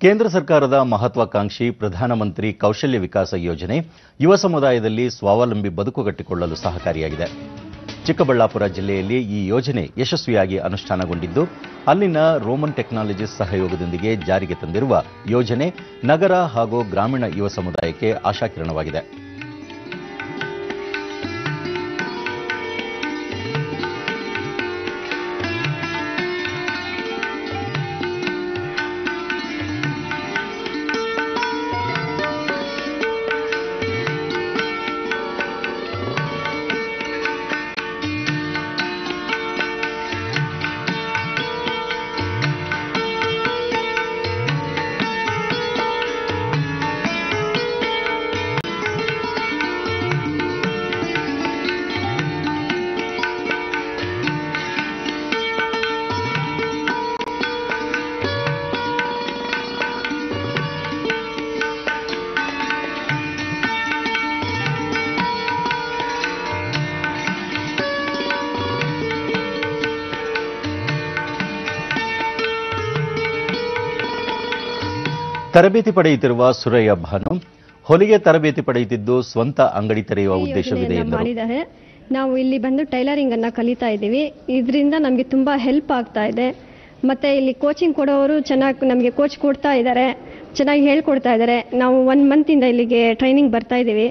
ಕೇಂದ್ರ ಸರ್ಕಾರದ ಮಹತ್ವಾಕಾಂಕ್ಷಿ ಪ್ರಧಾನಮಂತ್ರಿ ಕೌಶಲ್ಯ ವಿಕಾಸ ಯೋಜನೆ ಯುವ ಸಮುದಾಯದಲ್ಲಿ ಸ್ವಾವಲಂಬಿ ಬದುಕು ಕಟ್ಟಿಕೊಳ್ಳಲು ಸಹಕಾರಿಯಾಗಿದೆ. ಚಿಕ್ಕಬಳ್ಳಾಪುರ ಜಿಲ್ಲೆಯಲ್ಲಿ ಈ ಯೋಜನೆ ಯಶಸ್ವಿಯಾಗಿ ಅನುಷ್ಠಾನಗೊಂಡಿದ್ದು, ಅಲ್ಲಿನ ರೋಮನ್ ಟೆಕ್ನಾಲಜೀಸ್ ಸಹಯೋಗದೊಂದಿಗೆ ಜಾರಿಗೆ ತಂದಿರುವ ಯೋಜನೆ ನಗರ ಹಾಗೂ ಗ್ರಾಮೀಣ ಯುವ ಸಮುದಾಯಕ್ಕೆ ಆಶಾಕಿರಣವಾಗಿದೆ. ತರಬೇತಿ ಪಡೆಯುತ್ತಿರುವ ಸುರಯ್ಯ ಭಾನು ಹೊಲಿಗೆ ತರಬೇತಿ ಪಡೆಯುತ್ತಿದ್ದು ಸ್ವಂತ ಅಂಗಡಿ ತೆರೆಯುವ ಉದ್ದೇಶವಿದೆ ಮಾಡಿದ್ದಾರೆ. ನಾವು ಇಲ್ಲಿ ಬಂದು ಟೈಲರಿಂಗ್ ಅನ್ನ ಕಲಿತಾ ಇದ್ದೀವಿ. ಇದರಿಂದ ನಮಗೆ ತುಂಬಾ ಹೆಲ್ಪ್ ಆಗ್ತಾ ಇದೆ. ಮತ್ತೆ ಇಲ್ಲಿ ಕೋಚಿಂಗ್ ಕೊಡೋರು ಚೆನ್ನಾಗಿ ನಮಗೆ ಕೋಚ್ ಕೊಡ್ತಾ ಇದ್ದಾರೆ. ಚೆನ್ನಾಗಿ ಹೇಳ್ಕೊಡ್ತಾ ಇದ್ದಾರೆ. ನಾವು ಒನ್ ಮಂತಿಂದ ಇಲ್ಲಿಗೆ ಟ್ರೈನಿಂಗ್ ಬರ್ತಾ ಇದ್ದೀವಿ.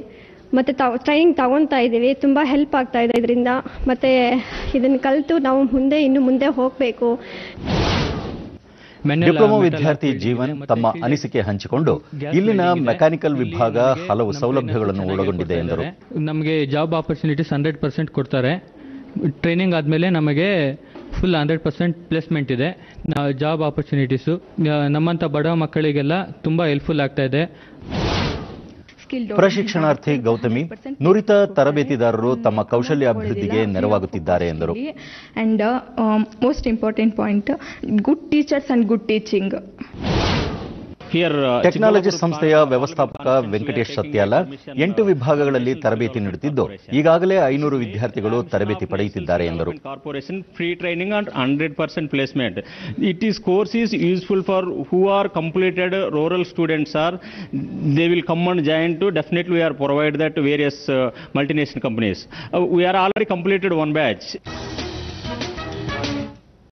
ಮತ್ತೆ ಟ್ರೈನಿಂಗ್ ತಗೊತಾ ಇದ್ದೀವಿ. ತುಂಬಾ ಹೆಲ್ಪ್ ಆಗ್ತಾ ಇದೆ ಇದರಿಂದ. ಮತ್ತೆ ಇದನ್ನ ಕಲಿತು ನಾವು ಮುಂದೆ ಇನ್ನು ಮುಂದೆ ಹೋಗಬೇಕು. ಡಿಪ್ಲೊಮಾ ವಿದ್ಯಾರ್ಥಿ ಜೀವನ್ ತಮ್ಮ ಅನಿಸಿಕೆ ಹಂಚಿಕೊಂಡು ಇಲ್ಲಿನ ಮೆಕ್ಯಾನಿಕಲ್ ವಿಭಾಗ ಹಲವು ಸೌಲಭ್ಯಗಳನ್ನು ಒಳಗೊಂಡಿದೆ ಎಂದರು. ನಮಗೆ ಜಾಬ್ ಆಪರ್ಚುನಿಟೀಸ್ ಹಂಡ್ರೆಡ್ ಪರ್ಸೆಂಟ್ ಕೊಡ್ತಾರೆ. ಟ್ರೈನಿಂಗ್ ಆದಮೇಲೆ ನಮಗೆ ಫುಲ್ ಹಂಡ್ರೆಡ್ ಪರ್ಸೆಂಟ್ ಪ್ಲೇಸ್ಮೆಂಟ್ ಇದೆ. ಜಾಬ್ ಆಪರ್ಚುನಿಟೀಸು ನಮ್ಮಂಥ ಬಡ ಮಕ್ಕಳಿಗೆಲ್ಲ ತುಂಬ ಹೆಲ್ಪ್ಫುಲ್ ಆಗ್ತಾ ಇದೆ. ಪ್ರಶಿಕ್ಷಣಾರ್ಥಿ ಗೌತಮಿ ನುರಿತ ತರಬೇತಿದಾರರು ತಮ್ಮ ಕೌಶಲ್ಯ ಅಭಿವೃದ್ಧಿಗೆ ನೆರವಾಗುತ್ತಿದ್ದಾರೆ ಎಂದರು. And most important point good teachers and good teaching technology ಸಂಸ್ಥೆಯ ವ್ಯವಸ್ಥಾಪಕ ವೆಂಕಟೇಶ್ ಸತ್ಯಾಲ ಎಂಟು ವಿಭಾಗಗಳಲ್ಲಿ ತರಬೇತಿ ನೀಡುತ್ತಿದ್ದು. ಈಗಾಗಲೇ ಐನೂರು ವಿದ್ಯಾರ್ಥಿಗಳು ತರಬೇತಿ ಪಡೆಯುತ್ತಿದ್ದಾರೆ ಎಂದರು. Corporation free training and hundred percent placement it is course is useful for who are completed rural students are they will come and join to definitely we are provide that various multination companies we are already completed one batch